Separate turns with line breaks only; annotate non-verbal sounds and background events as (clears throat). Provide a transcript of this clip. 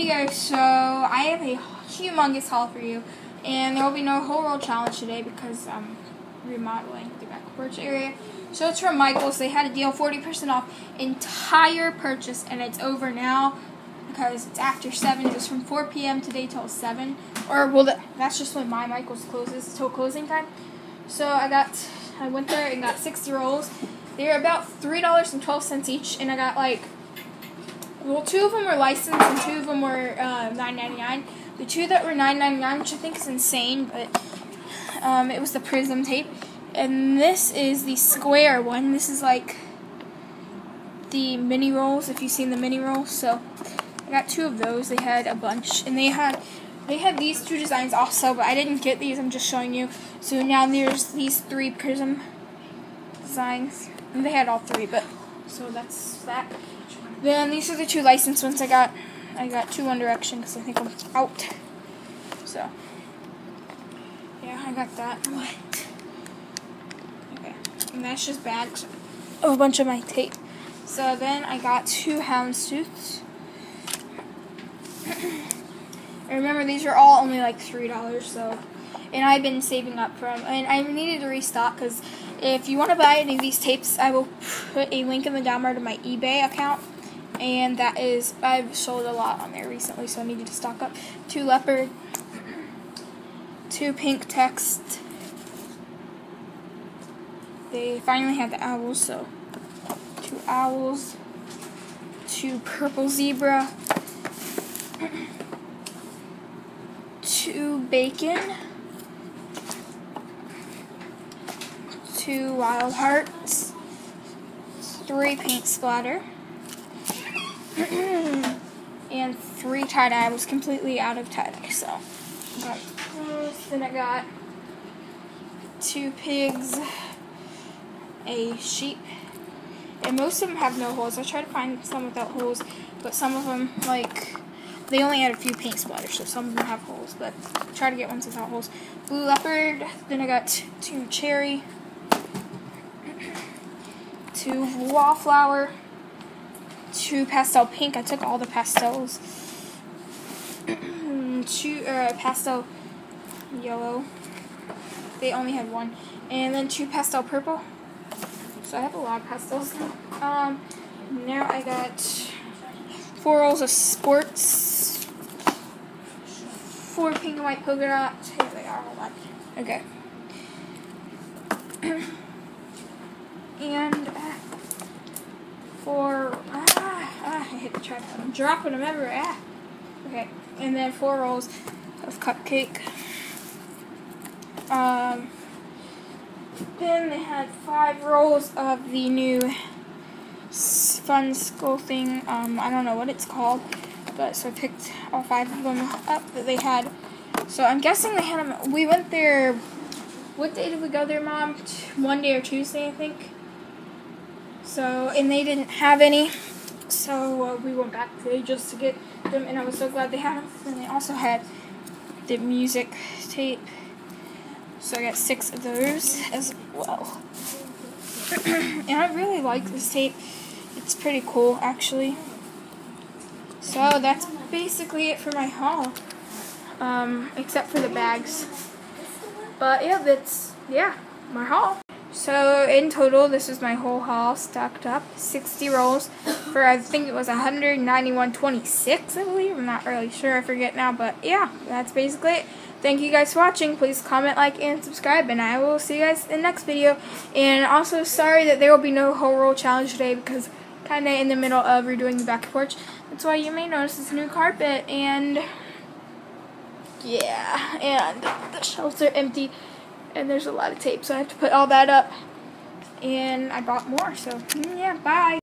Hey guys, so I have a humongous haul for you, and there will be no whole roll challenge today because I'm remodeling the back porch area. So it's from Michaels. They had a deal 40% off entire purchase, and it's over now because it's after 7. It was from 4 p.m. today till 7. Or, well, that's just when my Michaels closes till closing time. So I got, I went there and got 60 rolls. They're about $3.12 each, and I got like well, two of them were licensed and two of them were uh, nine ninety nine. The two that were nine ninety nine, which I think is insane, but um, it was the Prism tape, and this is the square one. This is like the mini rolls. If you've seen the mini rolls, so I got two of those. They had a bunch, and they had they had these two designs also, but I didn't get these. I'm just showing you. So now there's these three Prism designs, and they had all three, but so that's that. Then these are the two licensed ones I got. I got two One Direction because I think I'm out. So, yeah, I got that. What? Okay, and that's just bags of a bunch of my tape. So then I got two houndstooths. (clears throat) and remember, these are all only like three dollars. So, and I've been saving up for them. and I needed to restock because if you want to buy any of these tapes, I will put a link in the down bar to my eBay account and that is I've sold a lot on there recently, so I needed to stock up. Two leopard, two pink text. They finally had the owls, so two owls, two purple zebra, (clears throat) two bacon, two wild hearts, three paint splatter. (clears throat) and three tie dye. I was completely out of tie dye, so Then I got two pigs, a sheep, and most of them have no holes. I tried to find some without holes, but some of them like they only had a few paint splatters, so some of them have holes. But try to get ones without holes. Blue leopard. Then I got two cherry, two wallflower two pastel pink. I took all the pastels. (clears throat) two uh, pastel yellow. They only had one, and then two pastel purple. So I have a lot of pastels. Um, now I got four rolls of sports, four pink and white polka dots. They are. Hold on. Okay. (clears throat) and uh, four. Uh, I'm dropping them everywhere. Ah. Okay, and then four rolls of cupcake. Um, then they had five rolls of the new fun school thing. Um, I don't know what it's called, but so I picked all five of them up that they had. So I'm guessing they had them. We went there. What day did we go there, Mom? One day or Tuesday, I think. So, and they didn't have any. So uh, we went back today just to get them, and I was so glad they had them. And they also had the music tape. So I got six of those as well. (clears throat) and I really like this tape. It's pretty cool, actually. So that's basically it for my haul. Um, except for the bags. But yeah, that's, yeah, my haul. So in total, this is my whole haul stacked up. 60 rolls for I think it was 191.26, I believe. I'm not really sure. I forget now, but yeah, that's basically it. Thank you guys for watching. Please comment, like, and subscribe, and I will see you guys in the next video. And also, sorry that there will be no whole roll challenge today because kind of in the middle of redoing the back porch. That's why you may notice this new carpet and yeah, and the shelves are empty and there's a lot of tape, so I have to put all that up. And I bought more, so mm, yeah, bye.